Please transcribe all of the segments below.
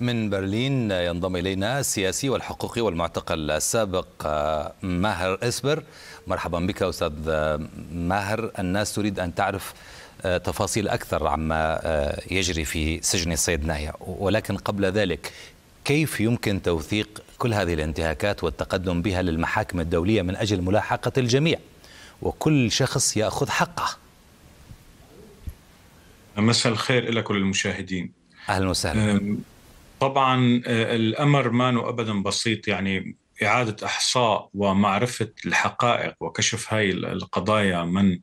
من برلين ينضم إلينا السياسي والحقوقي والمعتقل السابق ماهر إسبر. مرحبا بك أستاذ ماهر. الناس تريد أن تعرف تفاصيل أكثر عما يجري في سجن الصيدناية ولكن قبل ذلك كيف يمكن توثيق كل هذه الانتهاكات والتقدم بها للمحاكم الدولية من أجل ملاحقة الجميع؟ وكل شخص يأخذ حقه. مساء الخير لك وللمشاهدين. أهلا وسهلا. طبعا الأمر ما أبدا بسيط يعني إعادة إحصاء ومعرفة الحقائق وكشف هاي القضايا من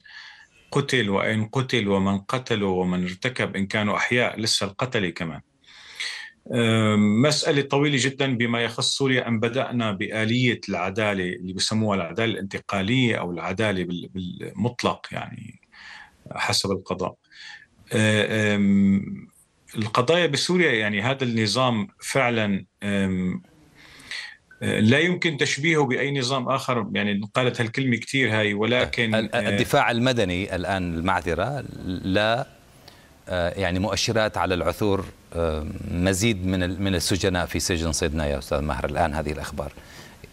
قتل وأين قتل ومن قتلوا ومن ارتكب إن كانوا أحياء لسه القتلة كمان. مسألة طويلة جدا بما يخص سوريا أن بدأنا بآلية العدالة اللي بسموها العدالة الانتقالية أو العدالة بالمطلق يعني حسب القضاء. القضايا بسوريا يعني هذا النظام فعلا لا يمكن تشبيهه بأي نظام آخر. يعني قالت هالكلمة كثير هاي ولكن الدفاع المدني الآن المعذرة لا يعني مؤشرات على العثور مزيد من من السجناء في سجن صيدنايا أستاذ ماهر. الآن هذه الأخبار.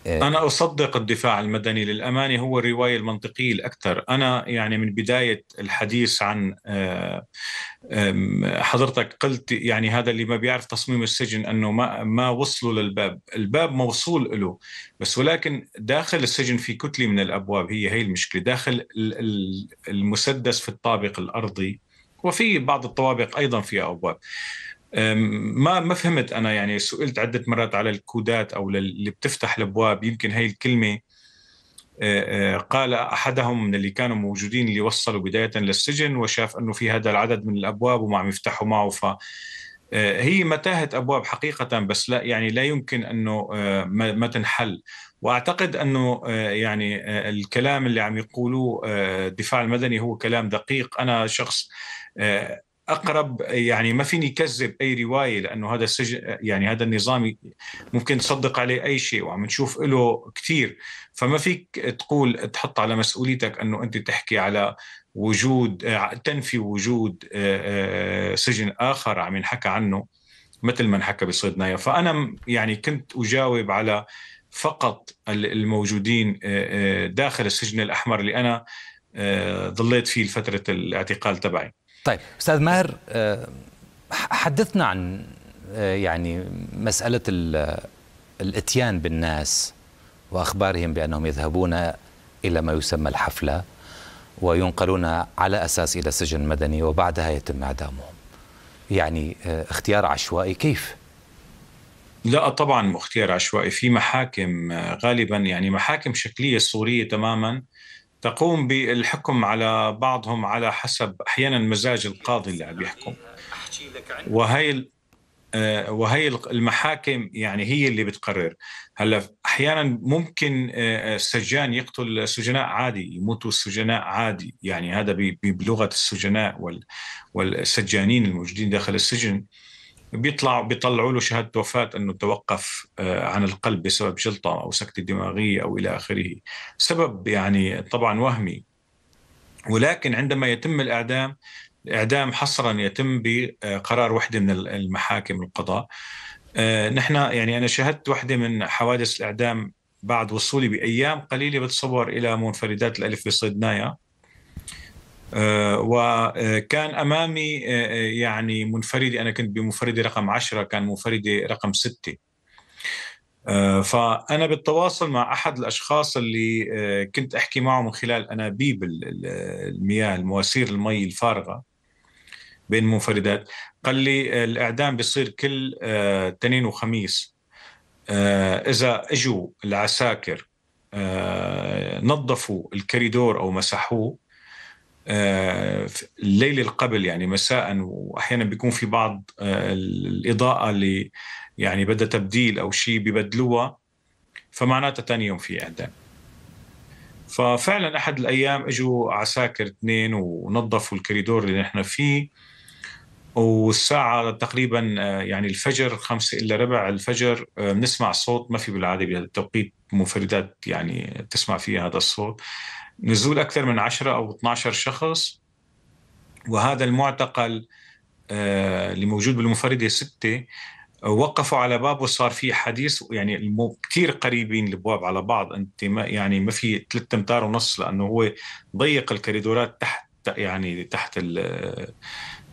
أنا أصدق الدفاع المدني للأمانة هو الرواية المنطقية الأكثر. أنا يعني من بداية الحديث عن حضرتك قلت يعني هذا اللي ما بيعرف تصميم السجن أنه ما, ما وصلوا للباب. الباب موصول له بس ولكن داخل السجن في كتلة من الأبواب هي هي المشكلة. داخل المسدس في الطابق الأرضي وفي بعض الطوابق أيضا فيها أبواب. ما ما فهمت أنا يعني سئلت عدة مرات على الكودات أو اللي بتفتح الأبواب يمكن هي الكلمة قال أحدهم من اللي كانوا موجودين اللي وصلوا بداية للسجن وشاف أنه في هذا العدد من الأبواب وما عم يفتحوا معه ف هي متاهة أبواب حقيقة بس لا يعني لا يمكن أنه ما تنحل. وأعتقد أنه يعني الكلام اللي عم يقولوه الدفاع المدني هو كلام دقيق. أنا شخص أقرب يعني ما فيني كذب أي رواية لأنه هذا السجن يعني هذا النظام ممكن تصدق عليه أي شيء وعم نشوف له كثير. فما فيك تقول تحط على مسؤوليتك أنه أنت تحكي على وجود تنفي وجود سجن آخر عم ينحكى عنه مثل ما انحكى بصيدنايا فأنا يعني كنت أجاوب على فقط الموجودين داخل السجن الأحمر اللي أنا ضليت فيه لفترة الاعتقال تبعي. طيب أستاذ ماهر حدثنا عن يعني مسألة الإتيان بالناس وأخبارهم بأنهم يذهبون إلى ما يسمى الحفلة وينقلون على أساس إلى سجن مدني وبعدها يتم إعدامهم. يعني اختيار عشوائي كيف؟ لا طبعا اختيار عشوائي في محاكم غالبا يعني محاكم شكلية صوريه تماما تقوم بالحكم على بعضهم على حسب أحيانا مزاج القاضي اللي عم يحكم. وهي وهي المحاكم يعني هي اللي بتقرر. هلا أحيانا ممكن السجان يقتل السجناء عادي يموتوا السجناء عادي. يعني هذا بلغة السجناء والسجانين الموجودين داخل السجن. بيطلع بيطلعوا له شهادة وفاة إنه توقف عن القلب بسبب جلطه أو سكتة دماغية أو إلى آخره. سبب يعني طبعا وهمي. ولكن عندما يتم الإعدام الاعدام حصرا يتم بقرار وحدة من المحاكم القضاء نحن يعني أنا شاهدت وحدة من حوادث الإعدام بعد وصولي بأيام قليلة بتصور إلى منفردات الألف بصيدنايا وكان أمامي يعني منفردي أنا كنت بمفردي رقم 10 كان منفردي رقم 6 فأنا بالتواصل مع أحد الأشخاص اللي كنت أحكي معه من خلال أنابيب المياه المواسير المي الفارغة بين المنفردات. قال لي الإعدام بيصير كل اثنين وخميس. إذا إجوا العساكر نظفوا الكريدور أو مسحوه الليل القبل يعني مساء واحيانا بيكون في بعض الإضاءة اللي يعني بدها تبديل أو شيء ببدلوها فمعناتها ثاني يوم في إعدام. ففعلا أحد الأيام إجوا عساكر اثنين ونظفوا الكريدور اللي نحن فيه والساعة تقريبا يعني الفجر خمسة إلا ربع الفجر بنسمع صوت ما في بالعادة بهذا التوقيت مفردات يعني تسمع فيها هذا الصوت. نزول أكثر من 10 أو 12 شخص وهذا المعتقل اللي موجود بالمفردة ستة وقفوا على باب وصار في حديث يعني كثير قريبين الابواب على بعض. أنت ما يعني ما في ثلاث أمتار ونص لأنه هو ضيق الكوريدورات تحت يعني تحت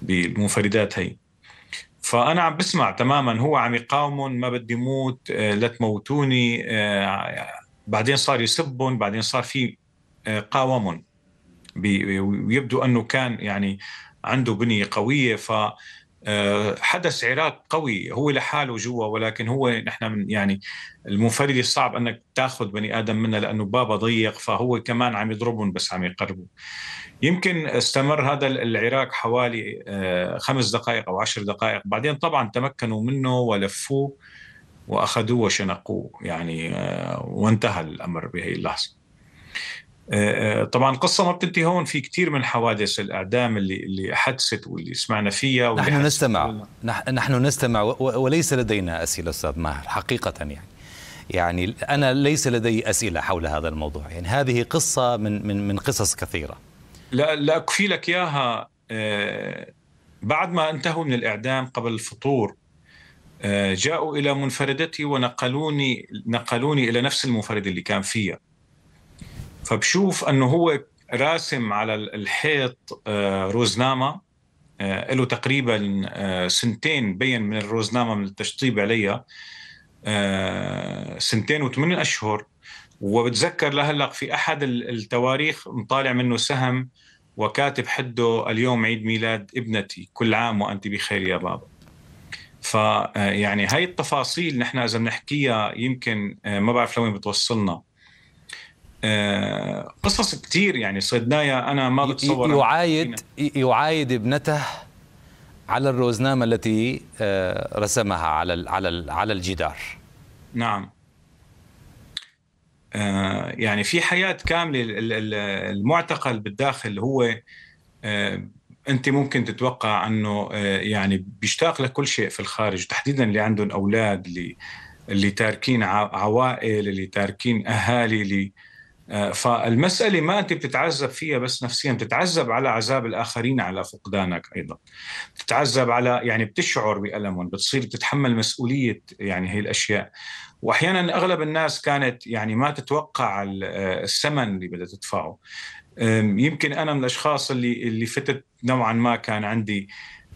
بالمنفردات هي. فأنا عم بسمع تماما هو عم يقاومهم ما بدي موت آه، لا تموتوني آه، بعدين صار يسبهم بعدين صار في آه، قاومهم. ويبدو أنه كان يعني عنده بنية قوية ف حدث عراق قوي هو لحاله جوا ولكن هو نحن يعني المنفرد صعب أنك تأخذ بني آدم منه لأنه بابا ضيق فهو كمان عم يضربهم بس عم يقربوا. يمكن استمر هذا العراق حوالي آه، خمس دقائق أو عشر دقائق. بعدين طبعا تمكنوا منه ولفوه وأخذوه وشنقوه يعني آه، وانتهى الأمر بهي اللحظة. آه، طبعا القصة ما بتنتهي هون في كثير من حوادث الإعدام اللي اللي حدثت واللي سمعنا فيها واللي نحن نستمع. نحن نستمع وليس لدينا أسئلة أستاذ ماهر حقيقة يعني. يعني أنا ليس لدي أسئلة حول هذا الموضوع. يعني هذه قصة من من من قصص كثيرة. لا لا أكفي لك إياها. آه، بعد ما انتهوا من الإعدام قبل الفطور آه، جاءوا إلى منفردتي ونقلوني نقلوني إلى نفس المنفرده اللي كان فيها. فبشوف أنه هو راسم على الحيط آه، روزنامه له تقريبا سنتين بين من الروزنامه من التشطيب عليها. سنتين وثمان أشهر. وبتذكر لهلأ في أحد التواريخ مطالع منه سهم وكاتب حده اليوم عيد ميلاد ابنتي كل عام وأنت بخير يا بابا. ف يعني هاي التفاصيل نحن إذا بنحكيها يمكن آه، ما بعرف لوين بتوصلنا. آه، قصص كثير يعني. صيدنايا أنا ما بتصور يعايد يعايد ابنته على الروزنامة التي آه، رسمها على على على الجدار. نعم. آه، يعني في حياة كاملة المعتقل بالداخل هو آه، أنت ممكن تتوقع أنه آه، يعني بيشتاق لكل شيء في الخارج تحديدا اللي عندهم أولاد اللي اللي تاركين عوائل اللي تاركين أهالي اللي فالمسألة ما أنت بتتعذب فيها بس نفسيا بتتعذب على عذاب الآخرين على فقدانك أيضا. بتتعذب على يعني بتشعر بألمهم بتصير بتتحمل مسؤولية يعني هي الأشياء. واحيانا أغلب الناس كانت يعني ما تتوقع الثمن اللي بدها تدفعه. يمكن أنا من الأشخاص اللي اللي فتت نوعا ما كان عندي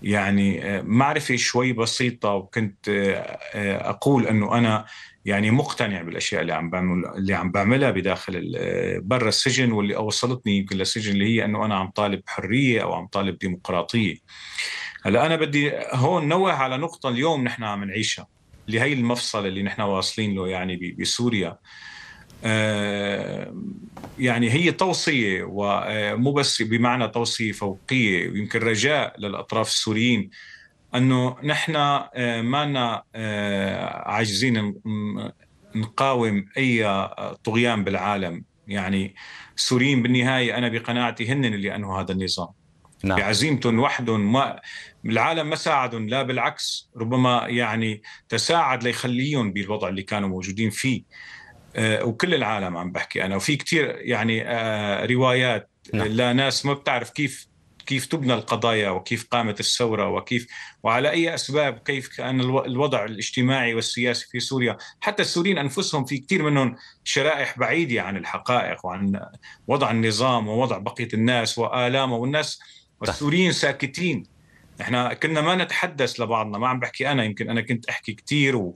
يعني معرفة شوي بسيطة وكنت أقول إنه أنا يعني مقتنع بالأشياء اللي عم بعمل اللي عم بعملها بداخل برا السجن واللي اوصلتني يمكن للسجن اللي هي إنه أنا عم طالب حرية أو عم طالب ديمقراطية. هلأ أنا بدي هون نوه على نقطة اليوم نحن عم نعيشها لهي المفصل اللي نحن واصلين له يعني بسوريا. آه، يعني هي توصية ومو بس بمعنى توصية فوقية ويمكن رجاء للأطراف السوريين أنه نحن آه، ما آه، عاجزين نقاوم أي طغيان بالعالم. يعني السوريين بالنهاية أنا بقناعتي هن اللي أنهوا هذا النظام. نعم. بعزيمتهم وحدهم ما العالم ما ساعدهم لا بالعكس ربما يعني تساعد ليخليهم بالوضع اللي كانوا موجودين فيه. آه وكل العالم عم بحكي أنا. وفي كثير يعني آه روايات نعم. لناس ما بتعرف كيف كيف تبنى القضايا وكيف قامت الثورة وكيف وعلى أي أسباب كيف كان الوضع الاجتماعي والسياسي في سوريا. حتى السوريين أنفسهم في كثير منهم شرائح بعيدة عن الحقائق وعن وضع النظام ووضع بقية الناس وآلامه والناس والسوريين ساكتين. إحنا كنا ما نتحدث لبعضنا ما عم بحكي أنا. يمكن أنا كنت أحكي كثير.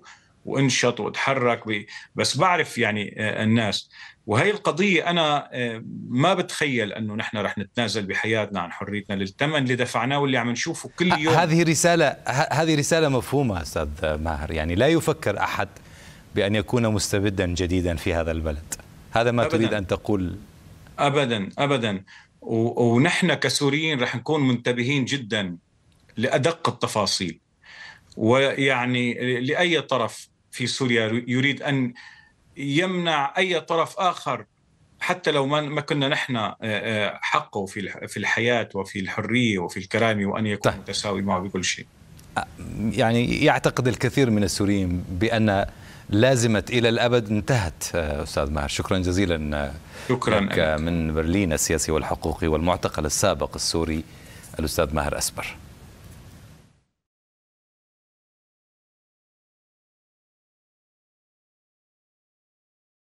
وانشط واتحرك ب... بس بعرف يعني آه، الناس. وهي القضية أنا آه، ما بتخيل أنه نحن رح نتنازل بحياتنا عن حريتنا للثمن اللي دفعناه واللي عم نشوفه كل يوم. هذه رسالة هذه رسالة مفهومة أستاذ ماهر. يعني لا يفكر أحد بأن يكون مستبدا جديدا في هذا البلد. هذا ما أبداً. تريد أن تقول. أبدا أبدا. ونحن كسوريين رح نكون منتبهين جدا لأدق التفاصيل. ويعني لأي طرف في سوريا يريد أن يمنع أي طرف آخر حتى لو ما كنا نحن آه، آه، حقه في في الحياة وفي الحرية وفي الكرامة وأن يكون طيب. متساوي معه بكل شيء. يعني يعتقد الكثير من السوريين بأن لازمة إلى الأبد انتهت آه، أستاذ ماهر شكرا جزيلا شكرا لك من برلين السياسي والحقوقي والمعتقل السابق السوري الأستاذ ماهر أسبر